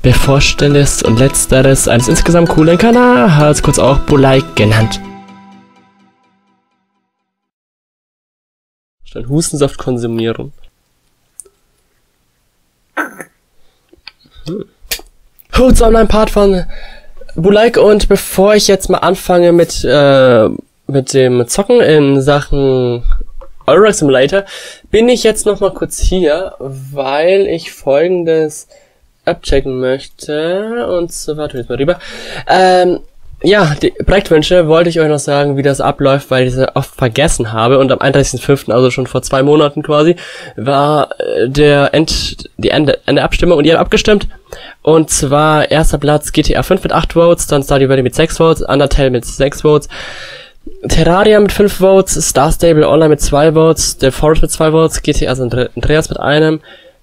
Bevorstehendes und letzteres eines insgesamt coolen Kanals, kurz auch Bulai genannt. Statt Hustensaft konsumieren. Hm. Kurz online Part von Bulaik und bevor ich jetzt mal anfange mit, äh, mit dem Zocken in Sachen Euro Simulator, bin ich jetzt noch mal kurz hier, weil ich folgendes abchecken möchte. Und so, warte jetzt mal rüber. Ähm, ja, die Projektwünsche wollte ich euch noch sagen, wie das abläuft, weil ich sie oft vergessen habe. Und am 31.05., also schon vor zwei Monaten quasi, war äh, der End, die Ende, Ende Abstimmung und ihr habt abgestimmt. Und zwar erster Platz GTA 5 mit 8 Votes, dann Stardew Valley mit 6 Votes, Undertale mit 6 Votes, Terraria mit 5 Votes, Star Stable Online mit 2 Votes, The Forest mit 2 Votes, GTA San Andreas mit einem,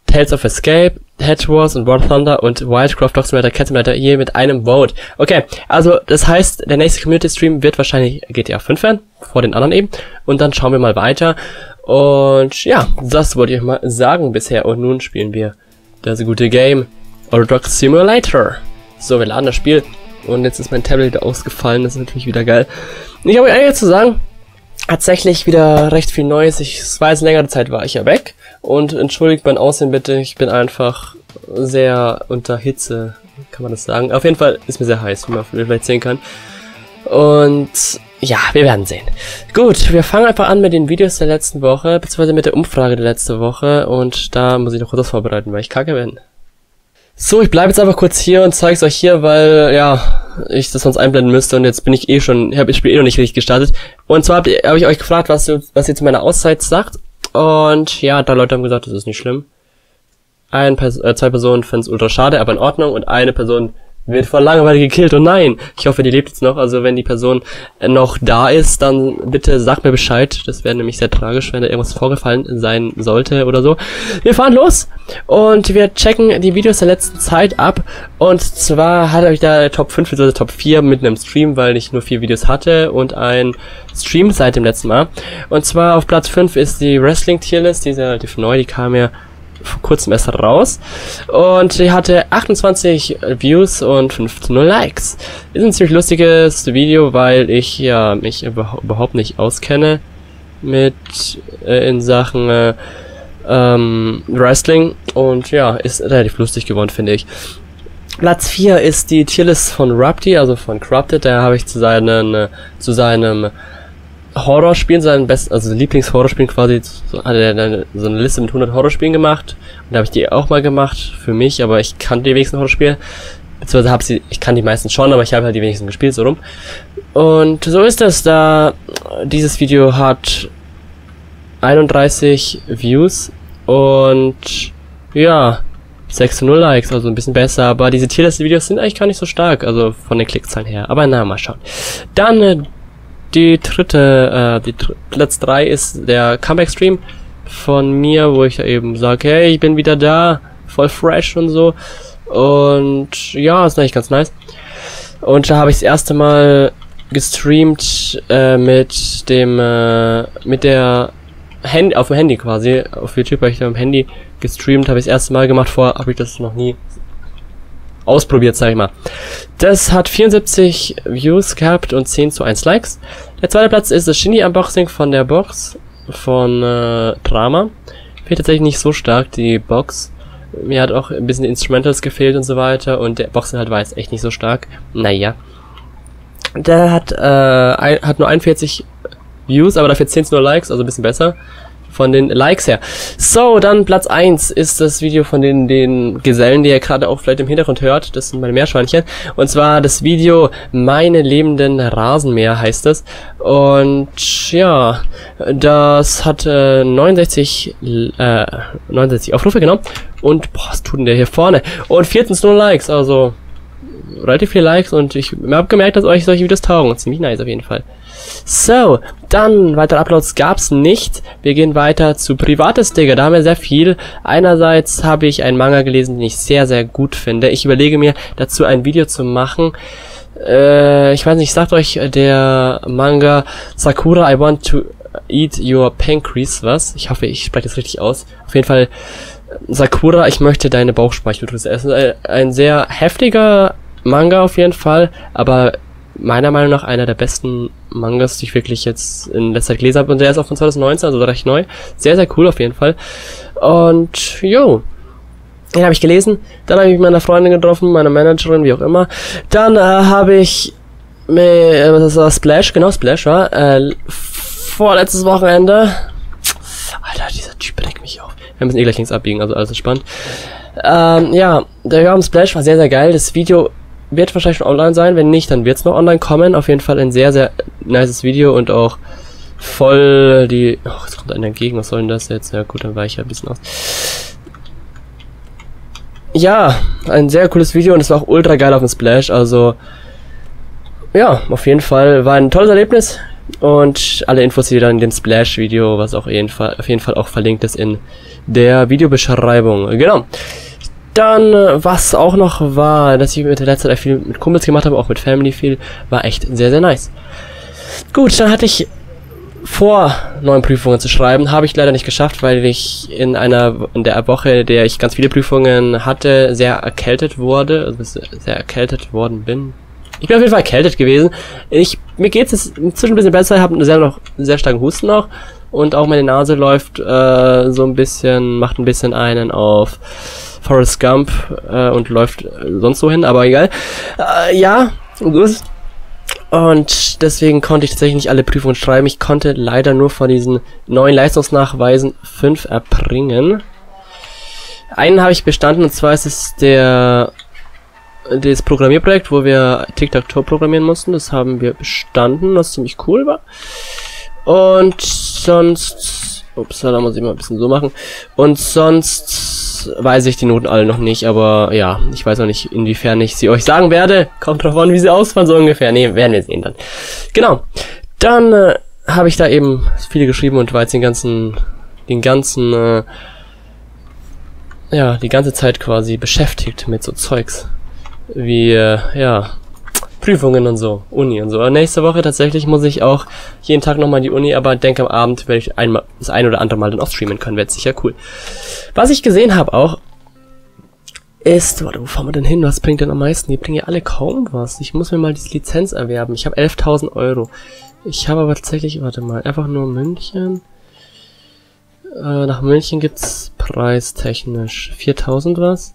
Tales of Escape, Head Wars und War Thunder und Wildcraft Dog Simulator, Cat Simulator je mit einem Vote. Okay, also das heißt, der nächste Community Stream wird wahrscheinlich GTA 5 werden, vor den anderen eben. Und dann schauen wir mal weiter. Und ja, das wollte ich mal sagen bisher. Und nun spielen wir das gute Game Dog Simulator. So, wir laden das Spiel. Und jetzt ist mein Tablet ausgefallen, das ist natürlich wieder geil. Ich habe einiges zu sagen. Tatsächlich wieder recht viel Neues. Ich weiß, längere Zeit war ich ja weg. Und entschuldigt mein Aussehen bitte, ich bin einfach sehr unter Hitze, kann man das sagen. Auf jeden Fall ist mir sehr heiß, wie man vielleicht sehen kann. Und ja, wir werden sehen. Gut, wir fangen einfach an mit den Videos der letzten Woche, beziehungsweise mit der Umfrage der letzten Woche. Und da muss ich noch kurz was vorbereiten, weil ich kacke bin. So, ich bleibe jetzt einfach kurz hier und zeige es euch hier, weil, ja, ich das sonst einblenden müsste und jetzt bin ich eh schon, ich habe das Spiel eh noch nicht richtig gestartet. Und zwar habe hab ich euch gefragt, was, was ihr zu meiner Auszeit sagt und ja, da Leute haben gesagt, das ist nicht schlimm. Ein, äh, zwei Personen fanden es ultra schade, aber in Ordnung. Und eine Person wird vor Langeweile gekillt. Und nein, ich hoffe, die lebt jetzt noch. Also wenn die Person noch da ist, dann bitte sag mir Bescheid. Das wäre nämlich sehr tragisch, wenn da irgendwas vorgefallen sein sollte oder so. Wir fahren los und wir checken die Videos der letzten Zeit ab. Und zwar hat euch da Top 5 bzw. Top 4 mit einem Stream, weil ich nur vier Videos hatte und ein Stream seit dem letzten Mal. Und zwar auf Platz 5 ist die Wrestling Tierlist, die ist ja relativ neu, die kam ja vor kurzem erst raus. Und die hatte 28 Views und 15 Likes. Ist ein ziemlich lustiges Video, weil ich ja mich überhaupt nicht auskenne mit äh, in Sachen äh, ähm, Wrestling. Und ja, ist relativ lustig geworden, finde ich. Platz 4 ist die Tierlist von Rupti, also von Corrupted. Da habe ich zu seinen, äh, zu seinem Horrorspielen, seinen besten, also Lieblingshorrorspielen quasi, so, hat er eine, so eine Liste mit 100 Horrorspielen gemacht. Und da habe ich die auch mal gemacht, für mich, aber ich kann die wenigsten Horrorspiele. Beziehungsweise habe sie, ich kann die meisten schon, aber ich habe halt die wenigsten gespielt, so rum. Und so ist das, da dieses Video hat 31 Views und ja, 6 zu 0 Likes, also ein bisschen besser, aber diese Tierliste-Videos sind eigentlich gar nicht so stark, also von den Klickzahlen her. Aber na, mal schauen. Dann äh, die dritte, äh, die Tr Platz 3 ist der Comeback-Stream von mir, wo ich eben sage, hey, ich bin wieder da, voll fresh und so. Und ja, ist eigentlich ganz nice. Und da habe ich das erste Mal gestreamt äh, mit dem, äh, mit der Handy, auf dem Handy quasi. Auf YouTube habe ich da am Handy gestreamt, habe ich das erste Mal gemacht, vorher habe ich das noch nie ausprobiert, sag ich mal. Das hat 74 Views gehabt und 10 zu 1 Likes. Der zweite Platz ist das Shindy-Unboxing von der Box von äh, Drama. Fehlt tatsächlich nicht so stark, die Box. Mir hat auch ein bisschen die Instrumentals gefehlt und so weiter und der Boxen halt war jetzt echt nicht so stark. Naja. Der hat, äh, ein, hat nur 41 Views, aber dafür 10 zu 0 Likes, also ein bisschen besser von den Likes her. So, dann Platz 1 ist das Video von den, den Gesellen, die ihr gerade auch vielleicht im Hintergrund hört. Das sind meine Meerschweinchen. Und zwar das Video Meine lebenden Rasenmäher heißt es. Und ja, das hat äh, 69, äh, 69 Aufrufe genommen. Und boah, was tut denn der hier vorne? Und 14 nur Likes, also relativ viele Likes und ich habe gemerkt, dass euch solche Videos taugen. Ziemlich nice auf jeden Fall. So, dann weitere Uploads gab's nicht. Wir gehen weiter zu Privates, Digga. Da haben wir sehr viel. Einerseits habe ich einen Manga gelesen, den ich sehr, sehr gut finde. Ich überlege mir dazu ein Video zu machen. Äh, ich weiß nicht, sagt euch der Manga Sakura I Want to Eat Your Pancreas was? Ich hoffe, ich spreche das richtig aus. Auf jeden Fall Sakura, ich möchte deine Bauchspeicheldrüse essen. Ein, ein sehr heftiger Manga auf jeden Fall, aber meiner Meinung nach einer der besten Mangas, die ich wirklich jetzt in letzter Zeit gelesen habe. Und der ist auch von 2019, also recht neu. Sehr, sehr cool auf jeden Fall. Und, jo. Den habe ich gelesen. Dann habe ich mit meiner Freundin getroffen, meiner Managerin, wie auch immer. Dann äh, habe ich mit, äh, das war Splash, genau, Splash war, äh, vorletztes Wochenende. Alter, dieser Typ regt mich auf. Wir müssen eh gleich links abbiegen, also alles entspannt. Ähm, ja, der Raum Splash war sehr, sehr geil. Das Video wird wahrscheinlich schon online sein. Wenn nicht, dann wird es noch online kommen. Auf jeden Fall ein sehr, sehr nices Video und auch voll die... Oh, jetzt kommt einer entgegen. Was soll denn das jetzt? Ja gut, dann weiche ich ein bisschen aus. Ja, ein sehr cooles Video und es war auch ultra geil auf dem Splash. Also, ja, auf jeden Fall war ein tolles Erlebnis. Und alle Infos hier dann in dem Splash-Video, was auch jeden Fall, auf jeden Fall auch verlinkt ist in der Videobeschreibung. Genau. Dann, äh, was auch noch war, dass ich mit der letzten Zeit viel mit Kumpels gemacht habe, auch mit Family viel, war echt sehr, sehr nice. Gut, dann hatte ich vor, neuen Prüfungen zu schreiben, habe ich leider nicht geschafft, weil ich in einer, in der Woche, in der ich ganz viele Prüfungen hatte, sehr erkältet wurde, also sehr erkältet worden bin. Ich bin auf jeden Fall erkältet gewesen. Ich, mir geht es inzwischen ein bisschen besser, habe sehr noch sehr starken Husten noch und auch meine Nase läuft äh, so ein bisschen, macht ein bisschen einen auf Forrest Gump äh, und läuft äh, sonst so hin, aber egal. Äh, ja, gut. Und deswegen konnte ich tatsächlich nicht alle Prüfungen schreiben. Ich konnte leider nur von diesen neuen Leistungsnachweisen fünf erbringen. Einen habe ich bestanden und zwar ist es der das Programmierprojekt, wo wir Tic-Tac-Toe programmieren mussten. Das haben wir bestanden, was ziemlich cool war. Und sonst... Ups, da muss ich mal ein bisschen so machen. Und sonst weiß ich die Noten alle noch nicht, aber ja, ich weiß auch nicht, inwiefern ich sie euch sagen werde. Kommt drauf an, wie sie ausfallen, so ungefähr. Nee, werden wir sehen dann. Genau. Dann äh, habe ich da eben viele geschrieben und war jetzt den ganzen, den ganzen, äh, ja, die ganze Zeit quasi beschäftigt mit so Zeugs. Wie, äh, ja, Prüfungen und so, Uni und so. Aber nächste Woche tatsächlich muss ich auch jeden Tag nochmal in die Uni, aber denke am Abend werde ich einmal, das ein oder andere Mal dann auch streamen können, wird sicher cool. Was ich gesehen habe auch, ist, warte, wo fahren wir denn hin? Was bringt denn am meisten? Die bringen ja alle kaum was. Ich muss mir mal diese Lizenz erwerben. Ich habe 11.000 Euro. Ich habe aber tatsächlich, warte mal, einfach nur München. Äh, nach München gibt's preistechnisch 4.000 was.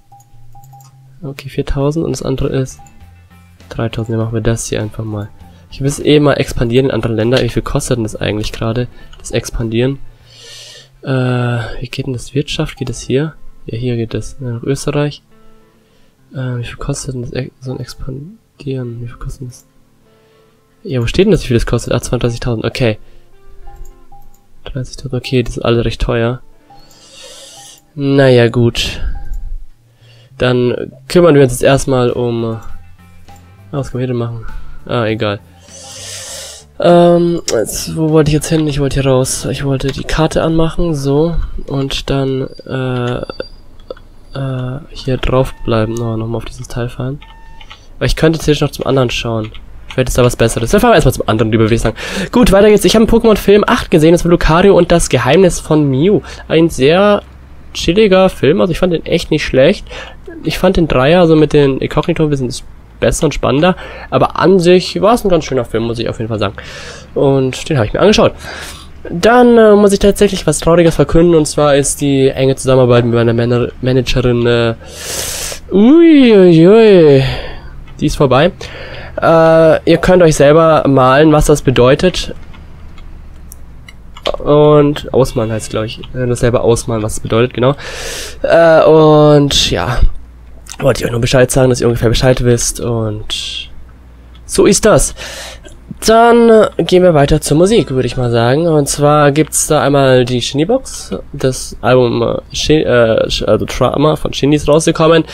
Okay, 4.000 und das andere ist 3000, dann machen wir das hier einfach mal. Ich will es eh mal expandieren in andere Länder. Wie viel kostet denn das eigentlich gerade, das Expandieren? Äh, wie geht denn das Wirtschaft? Geht das hier? Ja, hier geht das. Nach Österreich. Äh, wie viel kostet denn das, so ein Expandieren? Wie viel kostet das? Ja, wo steht denn das, wie viel das kostet? Ah, 32.000, okay. 30.000, okay, die sind alle recht teuer. Naja, gut. Dann kümmern wir uns jetzt erstmal um Ah, was kann man hier denn machen? Ah, egal. Ähm, jetzt, wo wollte ich jetzt hin? Ich wollte hier raus. Ich wollte die Karte anmachen, so. Und dann, äh, äh, hier drauf bleiben. Oh, nochmal auf dieses Teil fahren. Aber ich könnte jetzt noch zum anderen schauen. Vielleicht ist da was Besseres. Dann fahren wir erstmal zum anderen rüber, würde ich sagen. Gut, weiter geht's. Ich habe Pokémon Film 8 gesehen. Das war Lucario und das Geheimnis von Mew. Ein sehr chilliger Film. Also ich fand den echt nicht schlecht. Ich fand den Dreier, so mit den Incognito, ein bisschen besser und spannender. Aber an sich war es ein ganz schöner Film, muss ich auf jeden Fall sagen. Und den habe ich mir angeschaut. Dann äh, muss ich tatsächlich was Trauriges verkünden, und zwar ist die enge Zusammenarbeit mit meiner Man Managerin, äh, ui, die ist vorbei. Äh, ihr könnt euch selber malen, was das bedeutet. Und ausmalen heißt glaube ich. Das selber ausmalen, was es bedeutet, genau. Äh, und ja, wollte ich euch nur Bescheid sagen, dass ihr ungefähr Bescheid wisst und so ist das. Dann äh, gehen wir weiter zur Musik, würde ich mal sagen. Und zwar gibt's da einmal die Shinny-Box, das Album äh, Shin, äh, also Trauma von Shinny ist rausgekommen.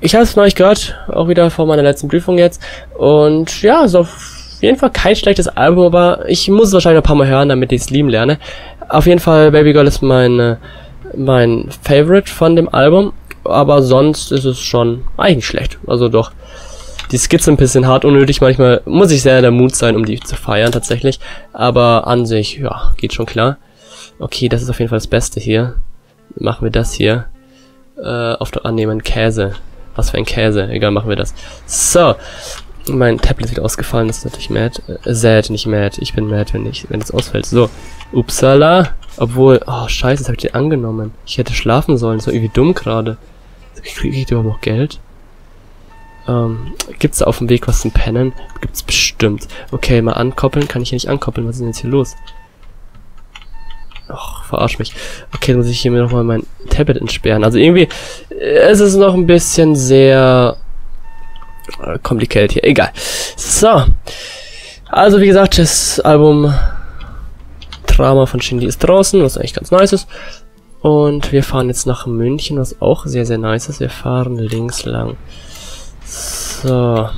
Ich habe es neulich gehört, auch wieder vor meiner letzten Prüfung jetzt. Und ja, ist auf jeden Fall kein schlechtes Album, aber ich muss es wahrscheinlich ein paar Mal hören, damit ich es lieben lerne. Auf jeden Fall, Baby Girl ist mein, äh, mein Favorite von dem Album aber sonst ist es schon eigentlich schlecht. Also doch. Die Skizze ein bisschen hart unnötig, manchmal muss ich sehr in der Mut sein, um die zu feiern tatsächlich. Aber an sich, ja, geht schon klar. Okay, das ist auf jeden Fall das Beste hier. Machen wir das hier. äh, Auftrag annehmen. Käse. Was für ein Käse. Egal, machen wir das. So. Mein Tablet wieder ausgefallen, das ist natürlich mad. Äh, sad, nicht mad. Ich bin mad, wenn ich, wenn es ausfällt. So. Upsala. Obwohl, oh scheiße, das habe ich dir angenommen. Ich hätte schlafen sollen, das war irgendwie dumm gerade. Kriege ich überhaupt noch Geld? Ähm, gibt's da auf dem Weg was zum Pennen? Gibt's bestimmt. Okay, mal ankoppeln. Kann ich hier nicht ankoppeln? Was ist denn jetzt hier los? Och, verarsch mich. Okay, dann muss ich hier mir nochmal mein Tablet entsperren. Also irgendwie, es ist noch ein bisschen sehr äh, kompliziert hier. Egal. So. Also, wie gesagt, das Album Drama von Shindy ist draußen, was eigentlich ganz nice ist. Und wir fahren jetzt nach München, was auch sehr, sehr nice ist. Wir fahren links lang. So.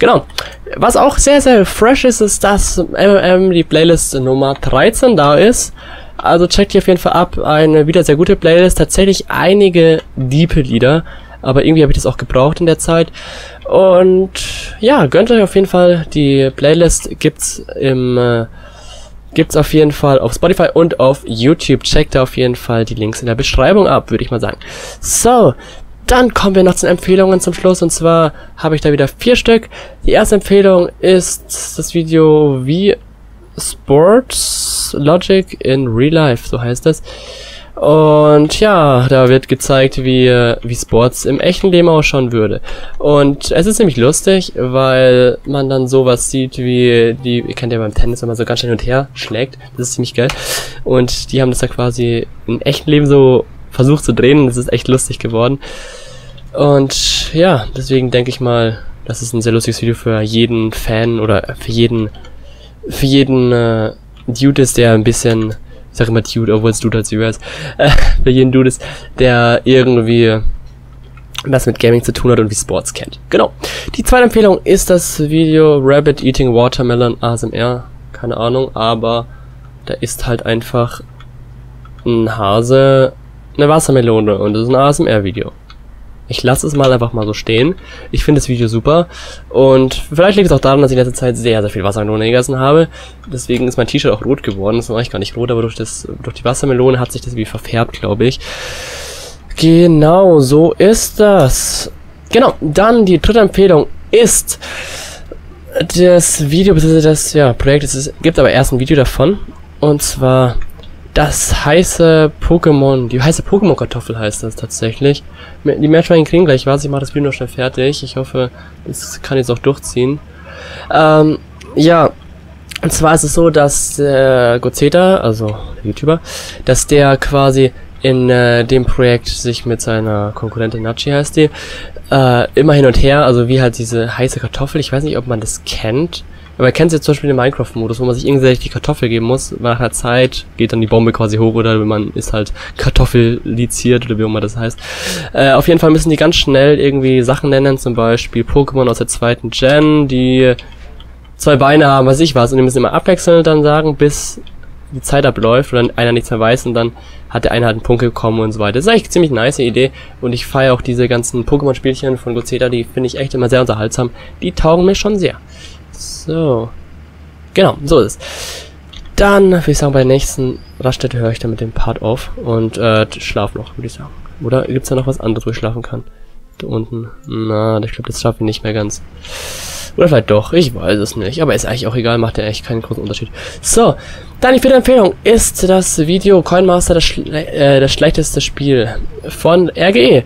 Genau. Was auch sehr, sehr fresh ist, ist, dass MMM die Playlist Nummer 13 da ist. Also checkt die auf jeden Fall ab. Eine wieder sehr gute Playlist. Tatsächlich einige diepe Lieder. Aber irgendwie habe ich das auch gebraucht in der Zeit. Und ja, gönnt euch auf jeden Fall. Die Playlist gibt's im äh, gibt's auf jeden Fall auf Spotify und auf YouTube. Checkt da auf jeden Fall die Links in der Beschreibung ab, würde ich mal sagen. So, dann kommen wir noch zu den Empfehlungen zum Schluss und zwar habe ich da wieder vier Stück. Die erste Empfehlung ist das Video wie Sports Logic in Real Life, so heißt es. Und ja, da wird gezeigt, wie, wie Sports im echten Leben ausschauen würde. Und es ist ziemlich lustig, weil man dann sowas sieht, wie die, ihr kennt ja beim Tennis, wenn man so ganz schnell hin und her schlägt. Das ist ziemlich geil. Und die haben das da quasi im echten Leben so versucht zu drehen es ist echt lustig geworden. Und ja, deswegen denke ich mal, das ist ein sehr lustiges Video für jeden Fan oder für jeden, für jeden äh, Dude ist, der ein bisschen ich sag immer Dude, obwohl es Dude als US, äh, für jeden Dude ist, der irgendwie was mit Gaming zu tun hat und wie Sports kennt. Genau. Die zweite Empfehlung ist das Video Rabbit Eating Watermelon ASMR. Keine Ahnung, aber da ist halt einfach ein Hase eine Wassermelone und das ist ein ASMR-Video. Ich lasse es mal einfach mal so stehen. Ich finde das Video super. Und vielleicht liegt es auch daran, dass ich in letzter Zeit sehr, sehr viel Wassermelone gegessen habe. Deswegen ist mein T-Shirt auch rot geworden. Das war eigentlich gar nicht rot, aber durch, das, durch die Wassermelone hat sich das wie verfärbt, glaube ich. Genau, so ist das. Genau, dann die dritte Empfehlung ist das Video, beziehungsweise das ja, Projekt. Es gibt aber erst ein Video davon. Und zwar das heiße Pokémon, die heiße Pokémon-Kartoffel heißt das tatsächlich. Die Meerschweinchen kriegen gleich was, ich mache das Video noch schnell fertig. Ich hoffe, es kann jetzt auch durchziehen. Ähm, ja, und zwar ist es so, dass der Gozeta, also der YouTuber, dass der quasi in äh, dem Projekt sich mit seiner Konkurrentin Nachi heißt die, äh, immer hin und her, also wie halt diese heiße Kartoffel, ich weiß nicht, ob man das kennt, aber ihr kennt jetzt zum Beispiel den Minecraft-Modus, wo man sich irgendwie die Kartoffel geben muss. Nach einer Zeit geht dann die Bombe quasi hoch oder man ist halt kartoffeliziert oder wie auch immer das heißt. Äh, auf jeden Fall müssen die ganz schnell irgendwie Sachen nennen, zum Beispiel Pokémon aus der zweiten Gen, die zwei Beine haben, was ich was. Und die müssen immer abwechselnd dann sagen, bis die Zeit abläuft oder einer nichts mehr weiß und dann hat der eine halt einen Punkt bekommen und so weiter. Das ist eigentlich ziemlich nice Idee und ich feiere auch diese ganzen Pokémon-Spielchen von Gozeta, die finde ich echt immer sehr unterhaltsam. Die taugen mir schon sehr. So. Genau, so ist es. Dann würde ich sagen, bei der nächsten Raststätte höre ich dann mit dem Part auf und äh, schlaf noch, würde ich sagen. Oder gibt's da noch was anderes, wo ich schlafen kann? Da unten. Na, ich glaube, das schaffe ich nicht mehr ganz. Oder vielleicht doch, ich weiß es nicht. Aber ist eigentlich auch egal, macht ja echt keinen großen Unterschied. So, dann die vierte Empfehlung ist das Video Coinmaster, das, Schle äh, das schlechteste Spiel von RGE.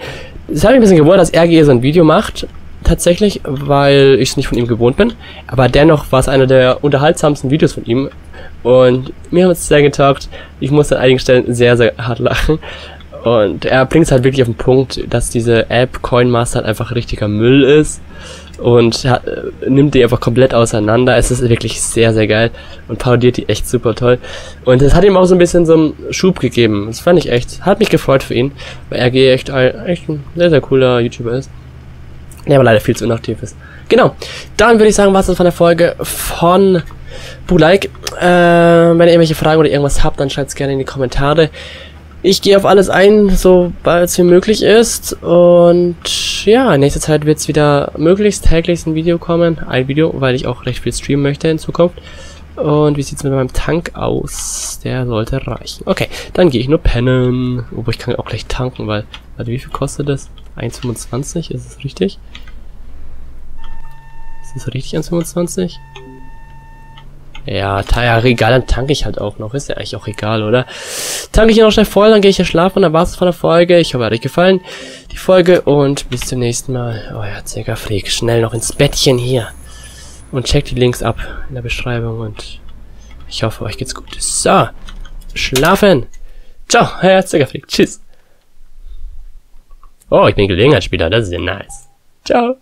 Das habe ich ein bisschen gewundert, dass RGE so ein Video macht tatsächlich, weil ich es nicht von ihm gewohnt bin. Aber dennoch war es einer der unterhaltsamsten Videos von ihm. Und mir hat es sehr getaugt. Ich musste an einigen Stellen sehr, sehr hart lachen. Und er bringt es halt wirklich auf den Punkt, dass diese App Coinmaster halt einfach richtiger Müll ist. Und hat, äh, nimmt die einfach komplett auseinander. Es ist wirklich sehr, sehr geil. Und parodiert die echt super toll. Und es hat ihm auch so ein bisschen so einen Schub gegeben. Das fand ich echt, hat mich gefreut für ihn. Weil er echt, echt ein sehr, sehr cooler YouTuber ist. Der aber leider viel zu inaktiv ist. Genau. Dann würde ich sagen, was das von der Folge von Bulike. Äh, wenn ihr irgendwelche Fragen oder irgendwas habt, dann schreibt es gerne in die Kommentare. Ich gehe auf alles ein, sobald es wie möglich ist. Und ja, in nächster Zeit wird es wieder möglichst täglich ein Video kommen. Ein Video, weil ich auch recht viel streamen möchte in Zukunft. Und wie sieht's mit meinem Tank aus? Der sollte reichen. Okay, dann gehe ich nur pennen. Obwohl, ich kann auch gleich tanken, weil... Warte, wie viel kostet das? 1,25? Ist es richtig? Ist es richtig 1,25? Ja, ja, egal, dann tanke ich halt auch noch. Ist ja eigentlich auch egal, oder? Tanke ich noch schnell voll, dann gehe ich hier schlafen und dann war's von der Folge. Ich hoffe, hat euch gefallen, die Folge. Und bis zum nächsten Mal. Euer Zeger Freak. Schnell noch ins Bettchen hier. Und checkt die Links ab in der Beschreibung. Und ich hoffe, euch geht's gut. So, schlafen. Ciao, euer Freak. Tschüss. Oh, ich bin Gelegenheitsspieler. Das ist ja nice. Ciao.